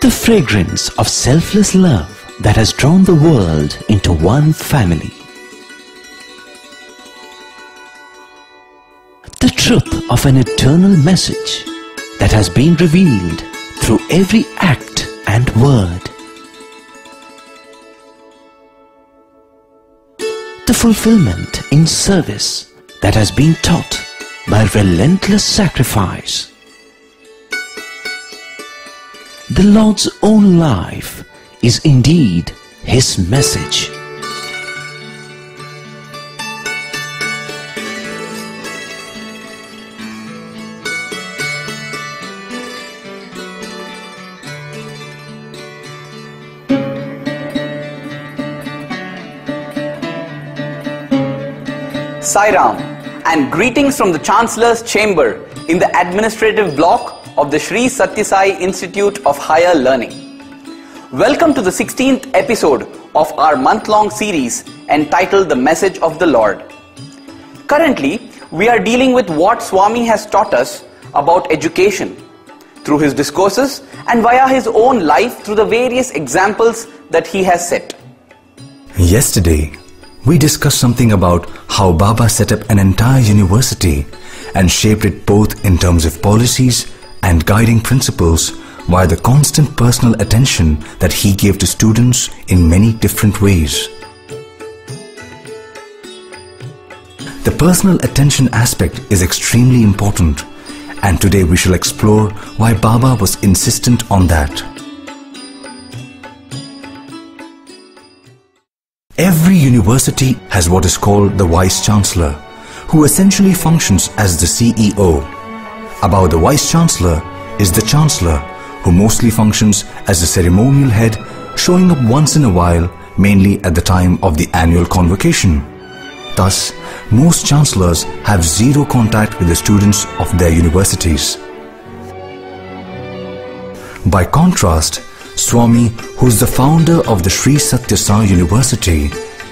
The fragrance of selfless love that has drawn the world into one family. The truth of an eternal message that has been revealed through every act and word. The fulfillment in service that has been taught by relentless sacrifice. The Lord's own life is indeed His message. Sairam and greetings from the Chancellor's Chamber in the administrative block of the Sri Sathya Sai Institute of Higher Learning. Welcome to the 16th episode of our month-long series entitled The Message of the Lord. Currently, we are dealing with what Swami has taught us about education through his discourses and via his own life through the various examples that he has set. Yesterday, we discussed something about how Baba set up an entire university and shaped it both in terms of policies and guiding principles via the constant personal attention that he gave to students in many different ways. The personal attention aspect is extremely important and today we shall explore why Baba was insistent on that. Every university has what is called the Vice Chancellor, who essentially functions as the CEO. Above the Vice Chancellor is the Chancellor, who mostly functions as the ceremonial head, showing up once in a while, mainly at the time of the annual convocation. Thus, most chancellors have zero contact with the students of their universities. By contrast, Swami, who is the founder of the Sri Sathya Sai University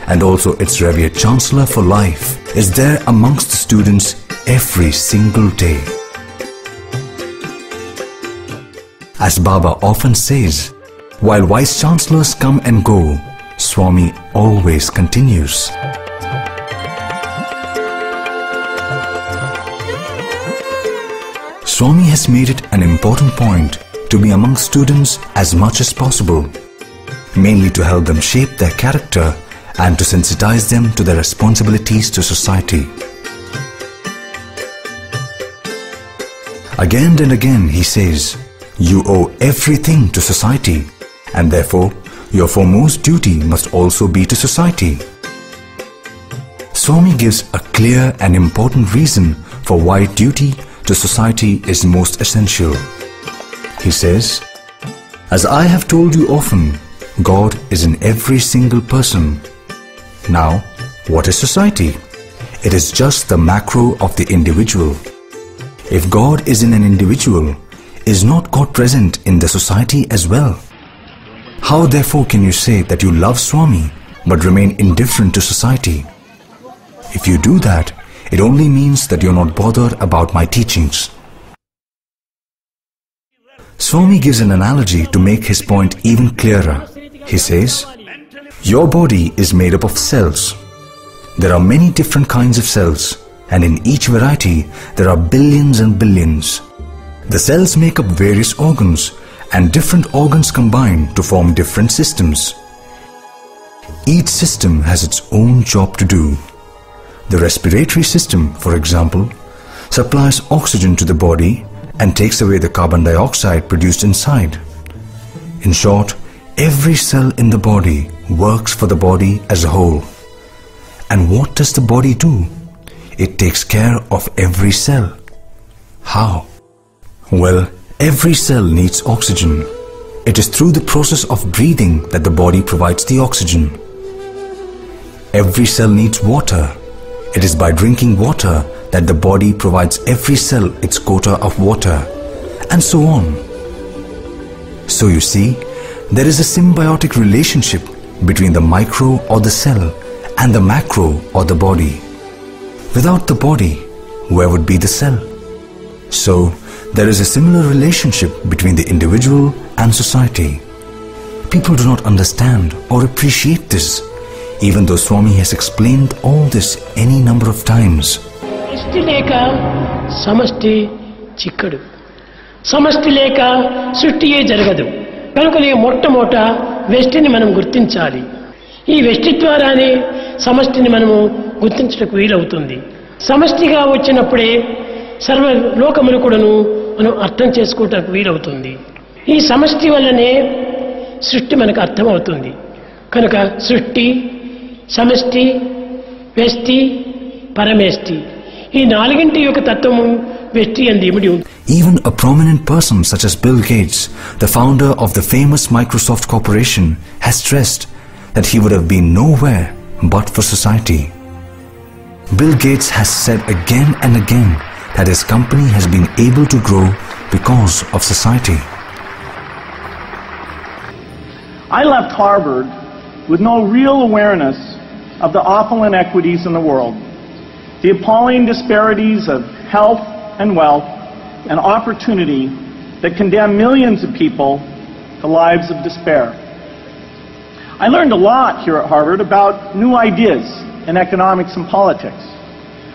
and also its revered Chancellor for life, is there amongst the students every single day. As Baba often says, while Vice Chancellors come and go, Swami always continues. Swami has made it an important point to be among students as much as possible, mainly to help them shape their character and to sensitize them to their responsibilities to society. Again and again he says, you owe everything to society and therefore your foremost duty must also be to society. Swami gives a clear and important reason for why duty to society is most essential. He says, As I have told you often, God is in every single person. Now, what is society? It is just the macro of the individual. If God is in an individual, is not God present in the society as well? How therefore can you say that you love Swami but remain indifferent to society? If you do that, it only means that you're not bothered about my teachings. Swami gives an analogy to make his point even clearer. He says, Your body is made up of cells. There are many different kinds of cells, and in each variety there are billions and billions. The cells make up various organs, and different organs combine to form different systems. Each system has its own job to do. The respiratory system, for example, supplies oxygen to the body and takes away the carbon dioxide produced inside. In short, every cell in the body works for the body as a whole. And what does the body do? It takes care of every cell. How? Well, every cell needs oxygen. It is through the process of breathing that the body provides the oxygen. Every cell needs water. It is by drinking water that the body provides every cell its quota of water, and so on. So you see, there is a symbiotic relationship between the micro or the cell and the macro or the body. Without the body, where would be the cell? So, There is a similar relationship between the individual and society. People do not understand or appreciate this, even though Swami has explained all this any number of times. సృష్టి లేక సమష్టి చిక్కడు సమష్టి లేక సృష్టియే జరగదు కనుకనే మొట్టమొదట వెష్టిని మనం గుర్తించాలి ఈ వెష్టి ద్వారానే సమష్టిని మనము గుర్తించడానికి వీలవుతుంది సమష్టిగా వచ్చినప్పుడే సర్వ లోకములు కూడాను మనం అర్థం చేసుకోవటానికి వీలవుతుంది ఈ సమష్టి వల్లనే సృష్టి మనకు అర్థమవుతుంది కనుక సృష్టి సమష్టి వ్యష్టి పరమేష్టి ఈ నాలుగింటి యొక్క తత్వము వ్యష్టి అంది ఇమిడి ఉంది Even a prominent person such as Bill Gates, the founder of the famous Microsoft Corporation, has stressed that he would have been nowhere but for society. Bill Gates has said again and again that his company has been able to grow because of society. I left Harvard with no real awareness of the awful inequities in the world, the appalling disparities of health and wealth and opportunity that condemn millions of people to lives of despair. I learned a lot here at Harvard about new ideas in economics and politics.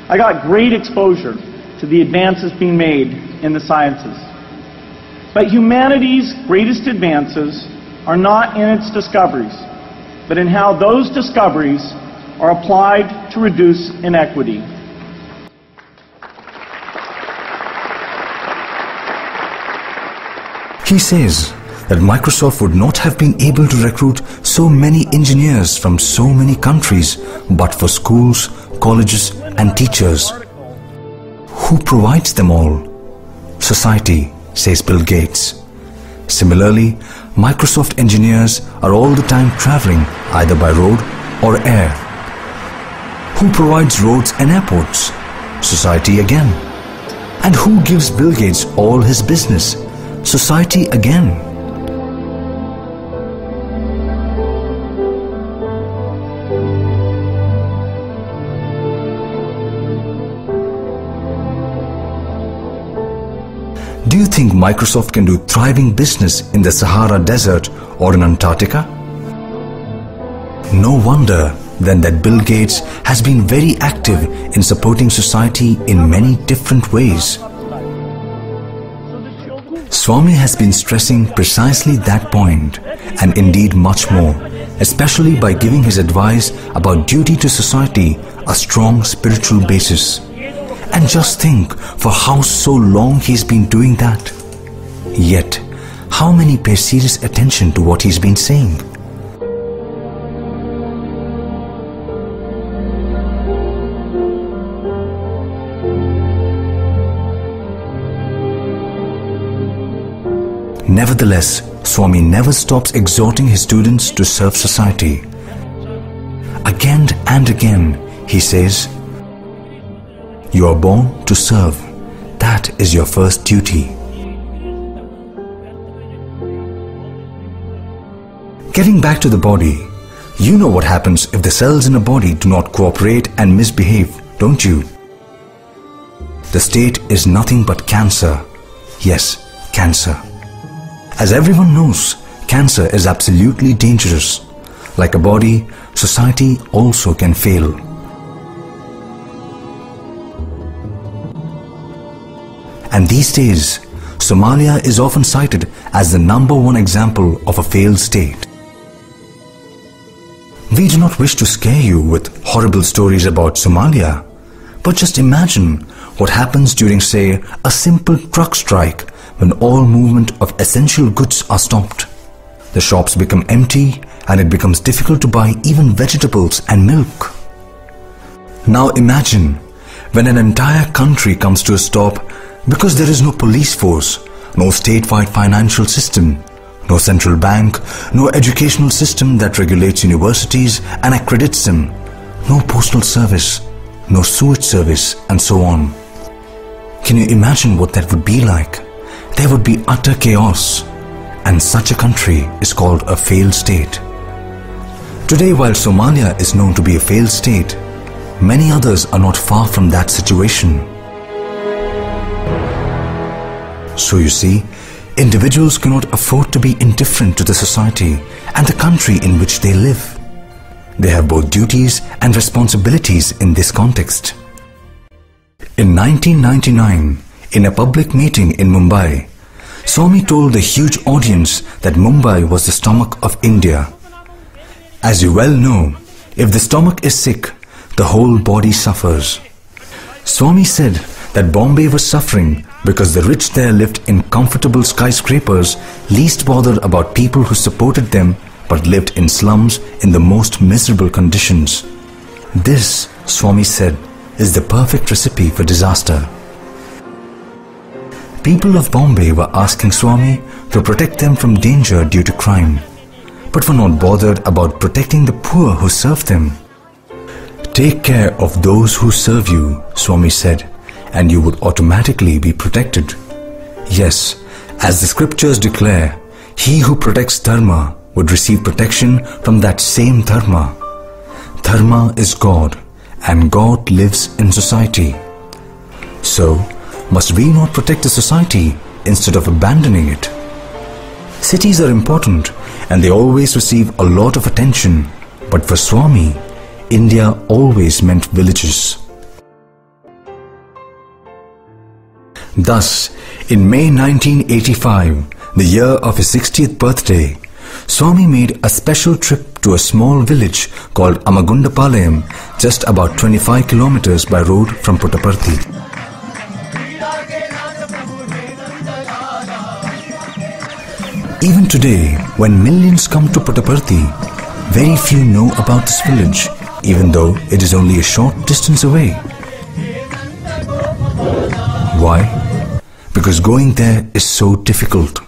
I got great exposure to the advances being made in the sciences. But humanity's greatest advances are not in its discoveries, but in how those discoveries are applied to reduce inequity. He says that Microsoft would not have been able to recruit so many engineers from so many countries but for schools, colleges, and teachers. Who provides them all? Society, says Bill Gates. Similarly, Microsoft engineers are all the time traveling either by road or air. Who provides roads and airports? Society again. And who gives Bill Gates all his business? Society again. You think Microsoft can do thriving business in the Sahara Desert or in Antarctica? No wonder then that Bill Gates has been very active in supporting society in many different ways. Swami has been stressing precisely that point and indeed much more, especially by giving his advice about duty to society a strong spiritual basis. And just think for how so long he's been doing that. Yet, how many pay serious attention to what he's been saying? Nevertheless, Swami never stops exhorting his students to serve society. Again and again, he says, You are born to serve. That is your first duty. Getting back to the body, you know what happens if the cells in a body do not cooperate and misbehave, don't you? The state is nothing but cancer. Yes, cancer. As everyone knows, cancer is absolutely dangerous. Like a body, society also can fail. And these days, Somalia is often cited as the number one example of a failed state. We do not wish to scare you with horrible stories about Somalia, but just imagine what happens during, say, a simple truck strike when all movement of essential goods are stopped. The shops become empty and it becomes difficult to buy even vegetables and milk. Now imagine when an entire country comes to a stop because there is no police force, no statewide financial system, no central bank, no educational system that regulates universities and accredits them, no postal service, no sewage service, and so on. Can you imagine what that would be like? There would be utter chaos, and such a country is called a failed state. Today, while Somalia is known to be a failed state, many others are not far from that situation. So you see, individuals cannot afford to be indifferent to the society and the country in which they live. They have both duties and responsibilities in this context. In 1999, in a public meeting in Mumbai, Swami told the huge audience that Mumbai was the stomach of India. As you well know, if the stomach is sick, the whole body suffers. Swami said that Bombay was suffering because the rich there lived in comfortable skyscrapers, least bothered about people who supported them but lived in slums in the most miserable conditions. This, Swami said, is the perfect recipe for disaster. People of Bombay were asking Swami to protect them from danger due to crime, but were not bothered about protecting the poor who served them. Take care of those who serve you, Swami said, and you would automatically be protected. Yes, as the scriptures declare, he who protects Dharma would receive protection from that same Dharma. Dharma is God, and God lives in society. So, must we not protect the society instead of abandoning it? Cities are important and they always receive a lot of attention, but for Swami, India always meant villages. Thus, in May 1985, the year of his 60th birthday, Swami made a special trip to a small village called Amagundapalayam, just about 25 kilometers by road from Puttaparthi. Even today, when millions come to Puttaparthi, very few know about this village, even though it is only a short distance away. Why? Because going there is so difficult.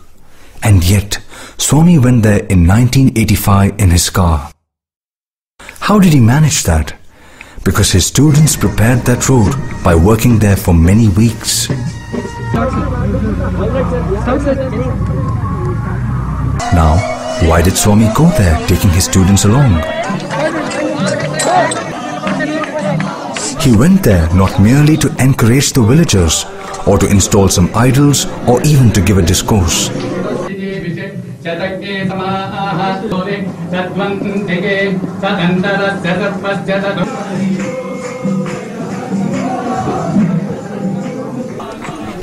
And yet, Swami went there in 1985 in his car. How did he manage that? Because his students prepared that road by working there for many weeks. Now, why did Swami go there taking his students along? He went there not merely to encourage the villagers or to install some idols or even to give a discourse.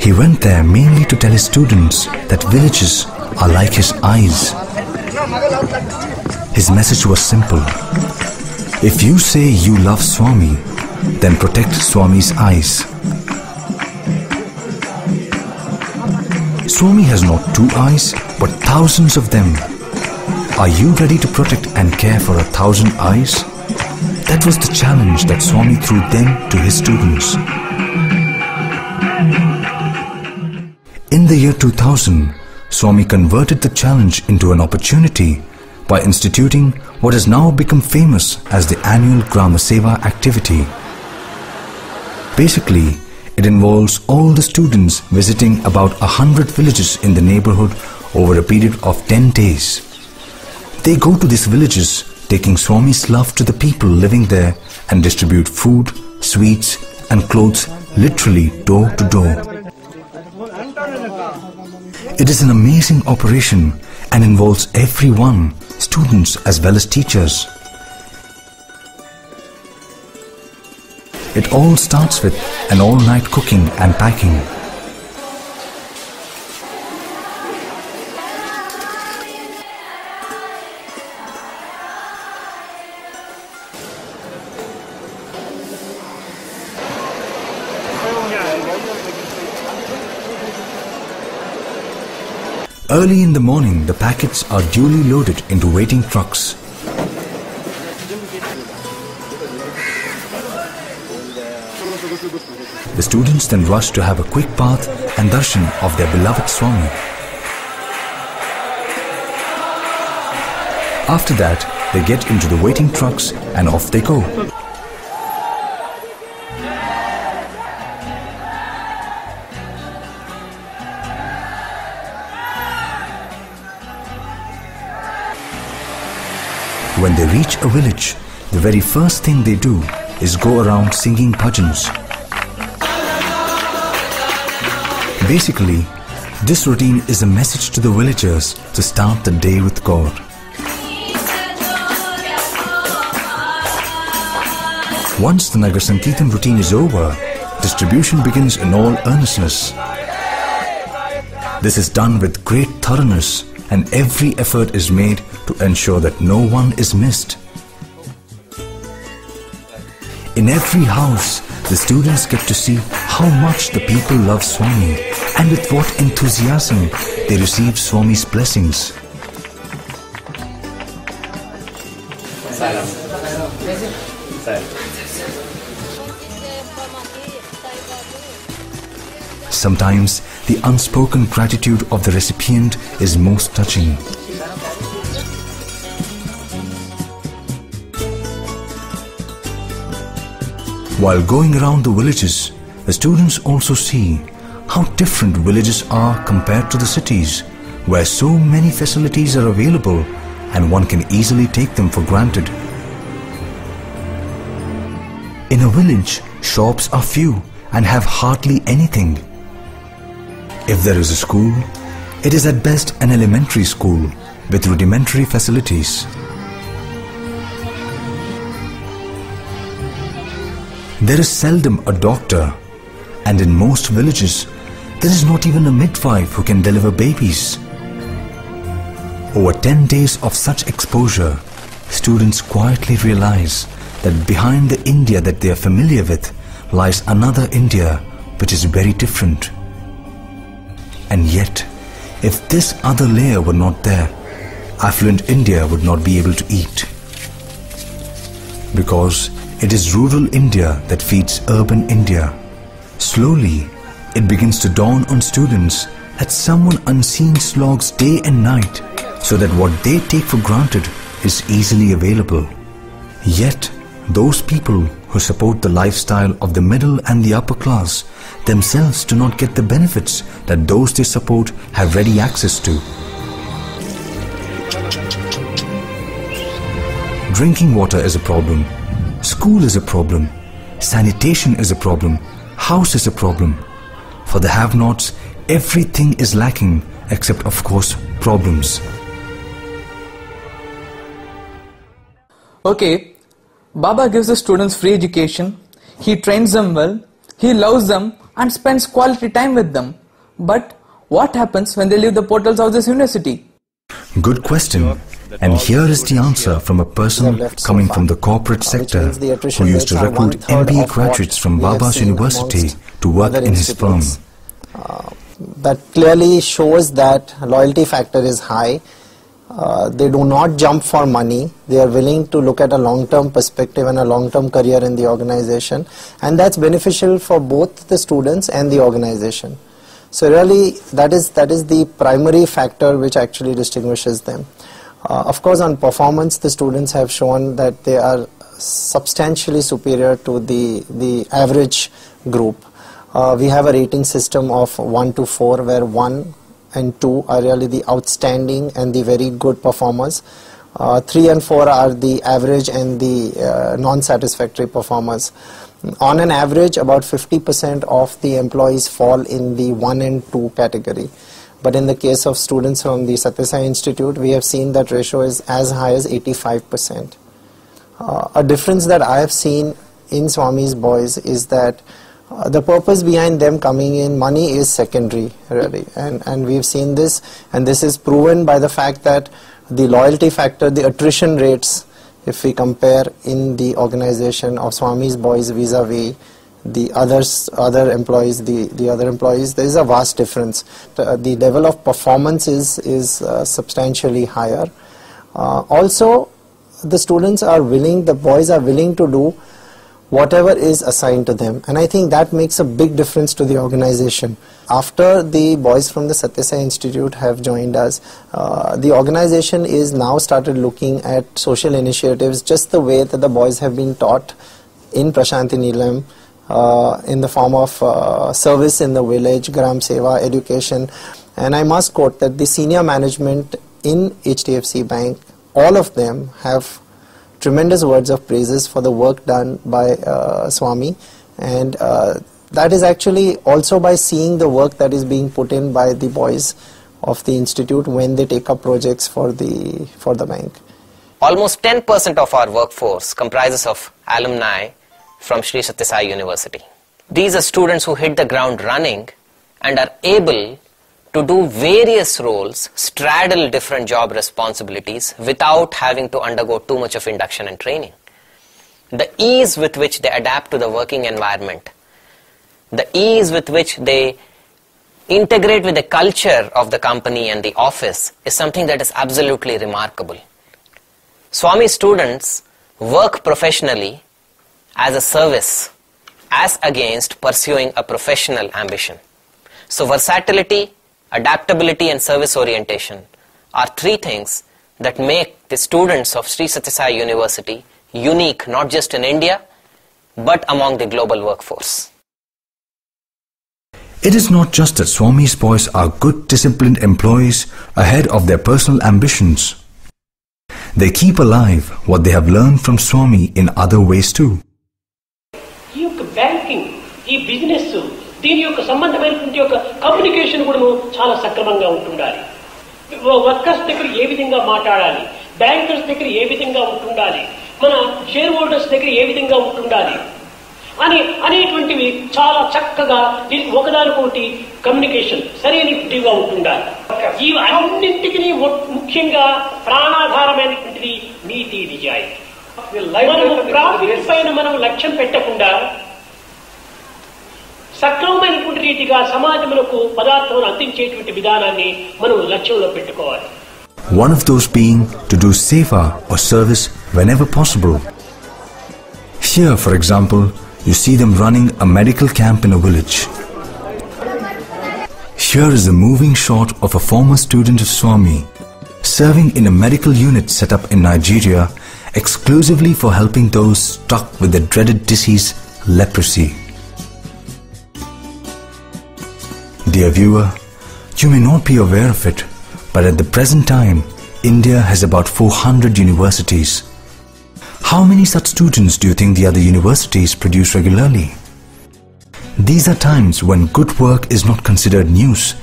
He went there mainly to tell his students that villages are like his eyes. His message was simple. If you say you love Swami, then protect Swami's eyes. Swami has not two eyes, but thousands of them. Are you ready to protect and care for a thousand eyes? That was the challenge that Swami threw then to his students. In the year 2000, Swami converted the challenge into an opportunity by instituting what has now become famous as the annual Grama Seva activity. Basically, it involves all the students visiting about a hundred villages in the neighborhood over a period of 10 days. They go to these villages taking Swami's love to the people living there and distribute food, sweets and clothes literally door to door. It is an amazing operation and involves everyone, students as well as teachers. It all starts with an all-night cooking and packing. Early in the morning, the packets are duly loaded into waiting trucks. The students then rush to have a quick bath and darshan of their beloved Swami. After that, they get into the waiting trucks and off they go. When they reach a village, the very first thing they do is go around singing bhajans. Basically, This routine is a message to the villagers to start the day with God. Once the Nagar Sankirtan routine is over, distribution begins in all earnestness. This is done with great thoroughness and every effort is made to ensure that no one is missed. In every house, the students get to see how much the people love Swami and with what enthusiasm they receive Swami's blessings. Sometimes the unspoken gratitude of the recipient is most touching. While going around the villages, the students also see how different villages are compared to the cities, where so many facilities are available and one can easily take them for granted. In a village, shops are few and have hardly anything. If there is a school, it is at best an elementary school with rudimentary facilities. There is seldom a doctor, and in most villages, there is not even a midwife who can deliver babies. Over 10 days of such exposure, students quietly realize that behind the India that they are familiar with lies another India which is very different. And yet, if this other layer were not there, affluent India would not be able to eat. Because it is rural India that feeds urban India. Slowly, it begins to dawn on students that someone unseen slogs day and night so that what they take for granted is easily available. Yet, those people who support the lifestyle of the middle and the upper class themselves do not get the benefits that those they support have ready access to. Drinking water is a problem. School is a problem. Sanitation is a problem. House is a problem. For the have-nots, everything is lacking except of course problems. Okay, Baba gives the students free education, he trains them well, he loves them and spends quality time with them. But what happens when they leave the portals of this university? Good question. And here is the answer from a person coming from the corporate sector who used to recruit MBA graduates from Baba's University to work in his firm. Uh, that clearly shows that loyalty factor is high. Uh, they do not jump for money. They are willing to look at a long-term perspective and a long-term career in the organization. And that's beneficial for both the students and the organization. So really, that is, that is the primary factor which actually distinguishes them. Uh, of course, on performance, the students have shown that they are substantially superior to the, the average group. Uh, we have a rating system of 1 to 4 where 1 and 2 are really the outstanding and the very good performers. Uh, 3 and 4 are the average and the uh, non-satisfactory performers. On an average, about 50% of the employees fall in the 1 and 2 category. But in the case of students from the Sathya Sai Institute, we have seen that ratio is as high as 85%. Uh, a difference that I have seen in Swami's boys is that uh, the purpose behind them coming in, money is secondary, really. And, and we've seen this, and this is proven by the fact that the loyalty factor, the attrition rates, if we compare in the organization of Swami's boys vis-a-vis the others, other employees, the, the other employees, there is a vast difference. The, the level of performance is, is uh, substantially higher. Uh, also, the students are willing, the boys are willing to do whatever is assigned to them. And I think that makes a big difference to the organization. After the boys from the Sathya Sai Institute have joined us, uh, the organization is now started looking at social initiatives just the way that the boys have been taught in Prashanti Nilayam, uh, in the form of uh, service in the village, Gram Seva, education. And I must quote that the senior management in HDFC Bank, all of them have tremendous words of praises for the work done by uh, Swami and uh, that is actually also by seeing the work that is being put in by the boys of the institute when they take up projects for the for the bank. Almost 10% of our workforce comprises of alumni from Sri Sathya Sai University. These are students who hit the ground running and are able to do various roles, straddle different job responsibilities without having to undergo too much of induction and training. The ease with which they adapt to the working environment, the ease with which they integrate with the culture of the company and the office is something that is absolutely remarkable. Swami students work professionally as a service as against pursuing a professional ambition. So versatility, adaptability and service orientation are three things that make the students of Sri Sathya Sai University unique not just in India but among the global workforce. It is not just that Swami's boys are good disciplined employees ahead of their personal ambitions. They keep alive what they have learned from Swami in other ways too. Banking, banking business too. దీని యొక్క సంబంధమైనటువంటి యొక్క communication కూడా చాలా సక్రమంగా ఉంటుండాలి. Workers దగ్గర ఏ విధంగా మాట్లాడాలి? బ్యాంకర్స్ దగ్గర ఏ విధంగా ఉంటుండాలి? మన షేర్ హోల్డర్స్ దగ్గర ఏ విధంగా ఉంటుండాలి? అని అనేటువంటివి చాలా చక్కగా దీనికి ఒకదానికొకటి కమ్యూనికేషన్ సరైనటువంటివిగా ఉంటుండాలి. ఈ అన్నింటికి ముఖ్యంగా ప్రాణాధారమైనటువంటిది నీతి నిజాయితీ. మనము ప్రాఫిట్ పైన మనం లక్ష్యం పెట్టకుండా సక్రమమైనటువంటి రీతిగా సమాజములకు పదార్థములు అందించేటువంటి విధానాన్ని మనం లక్ష్యంలో పెట్టుకోవాలి One of those being to do seva or service whenever possible. Here, for example, you see them running a medical camp in a village. Here is a moving shot of a former student of Swami serving in a medical unit set up in Nigeria exclusively for helping those struck with the dreaded disease leprosy. Dear viewer, you may not be aware of it, but at the present time, India has about 400 universities. How many such students do you think the other universities produce regularly? These are times when good work is not considered news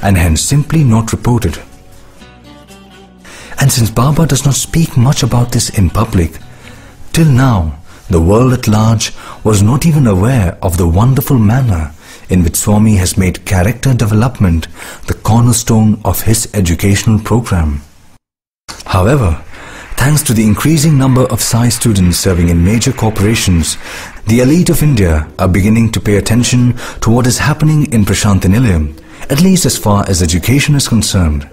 and hence simply not reported. And since Baba does not speak much about this in public, till now the world at large was not even aware of the wonderful manner in which Swami has made character development the cornerstone of his educational program. However, thanks to the increasing number of Sai students serving in major corporations, the elite of India are beginning to pay attention to what is happening in Prashantinilayam, at least as far as education is concerned.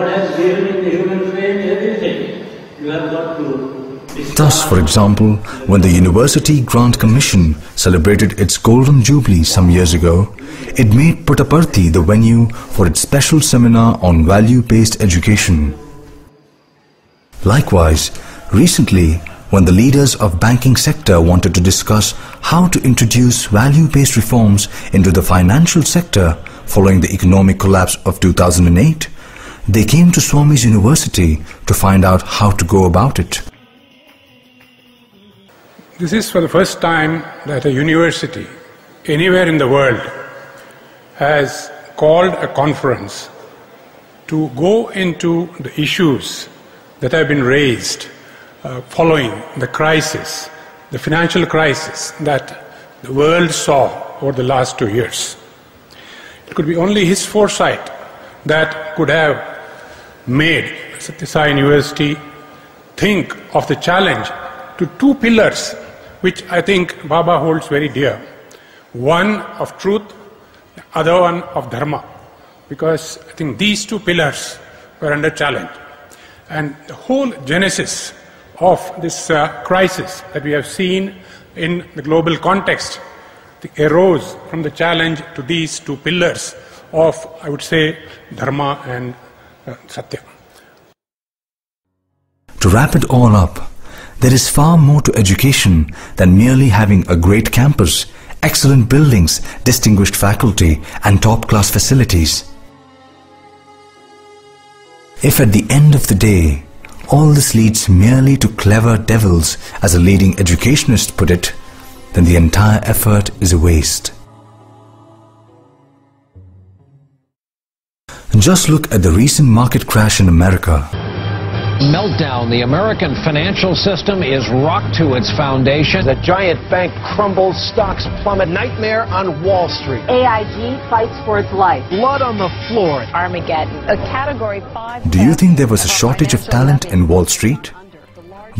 Has given in the human frame everything. You have got to Thus, for example, when the University Grant Commission celebrated its Golden Jubilee some years ago, it made Puttaparthi the venue for its special seminar on value-based education. Likewise, recently, when the leaders of banking sector wanted to discuss how to introduce value-based reforms into the financial sector following the economic collapse of 2008, they came to Swami's University to find out how to go about it. This is for the first time that a university anywhere in the world has called a conference to go into the issues that have been raised uh, following the crisis, the financial crisis that the world saw over the last two years. It could be only his foresight that could have made Sathya Sai University think of the challenge to two pillars which I think Baba holds very dear. One of truth, the other one of dharma. Because I think these two pillars were under challenge. And the whole genesis of this uh, crisis that we have seen in the global context arose from the challenge to these two pillars of, I would say, dharma and uh, satya. To wrap it all up, there is far more to education than merely having a great campus, excellent buildings, distinguished faculty, and top class facilities. If at the end of the day, all this leads merely to clever devils, as a leading educationist put it, then the entire effort is a waste. Just look at the recent market crash in America. Meltdown. The American financial system is rocked to its foundation. The giant bank crumbles, stocks plummet. Nightmare on Wall Street. AIG fights for its life. Blood on the floor. Armageddon. A category 5. Do you think there was a shortage of talent in Wall Street?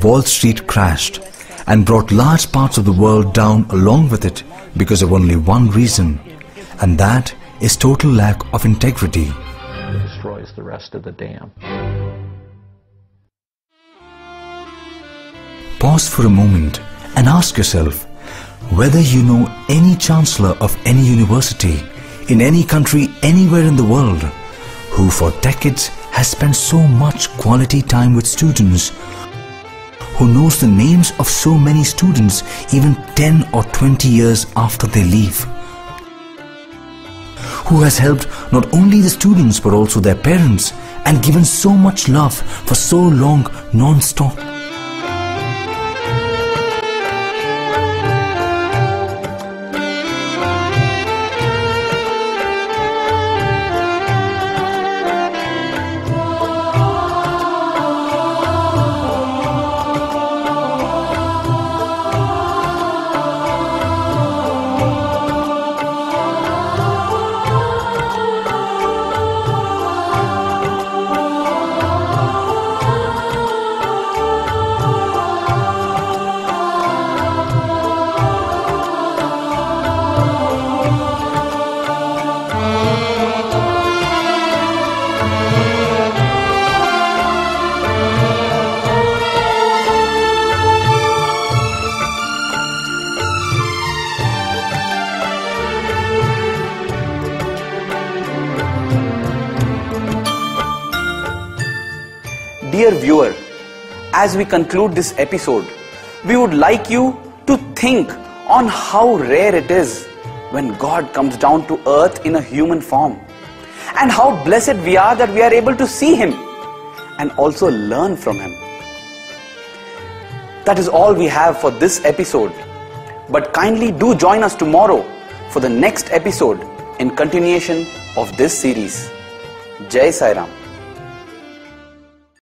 Wall Street crashed and brought large parts of the world down along with it because of only one reason, and that is total lack of integrity. It destroys the rest of the dam. Pause for a moment and ask yourself whether you know any chancellor of any university in any country anywhere in the world who for decades has spent so much quality time with students who knows the names of so many students even 10 or 20 years after they leave who has helped not only the students but also their parents and given so much love for so long non-stop as we conclude this episode, we would like you to think on how rare it is when God comes down to earth in a human form and how blessed we are that we are able to see Him and also learn from Him. That is all we have for this episode. But kindly do join us tomorrow for the next episode in continuation of this series. Jai Sai Ram.